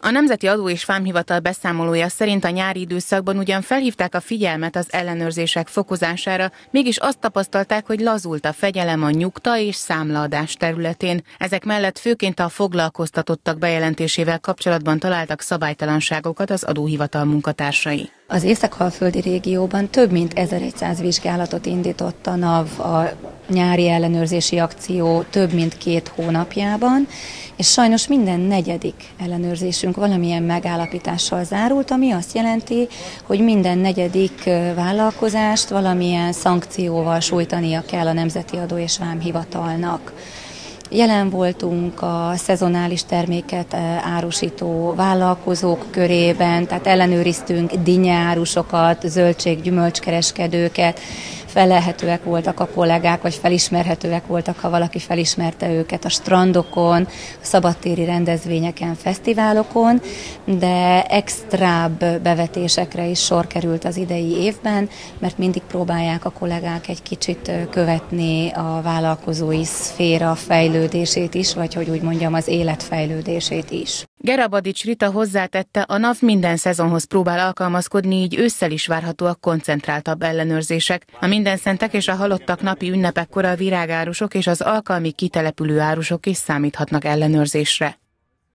A Nemzeti Adó és Vámhivatal beszámolója szerint a nyári időszakban ugyan felhívták a figyelmet az ellenőrzések fokozására, mégis azt tapasztalták, hogy lazult a fegyelem a nyugta és számlaadás területén. Ezek mellett főként a foglalkoztatottak bejelentésével kapcsolatban találtak szabálytalanságokat az adóhivatal munkatársai. Az észak-halföldi régióban több mint 1100 vizsgálatot indított a NAV a nyári ellenőrzési akció több mint két hónapjában, és sajnos minden negyedik ellenőrzésünk valamilyen megállapítással zárult, ami azt jelenti, hogy minden negyedik vállalkozást valamilyen szankcióval sújtania kell a Nemzeti Adó és Vámhivatalnak. Jelen voltunk a szezonális terméket árusító vállalkozók körében, tehát ellenőriztünk dinyárusokat, zöldség-gyümölcskereskedőket, felelhetőek voltak a kollégák, vagy felismerhetőek voltak, ha valaki felismerte őket a strandokon, a szabadtéri rendezvényeken, fesztiválokon, de extrább bevetésekre is sor került az idei évben, mert mindig próbálják a kollégák egy kicsit követni a vállalkozói szféra fejlődését is, vagy hogy úgy mondjam, az életfejlődését is. Gerabadics Rita hozzátette, a NAV minden szezonhoz próbál alkalmazkodni, így ősszel is várhatóak koncentráltabb ellenőrzések. A minden szentek és a halottak napi ünnepekkor a virágárusok és az alkalmi kitelepülő árusok is számíthatnak ellenőrzésre.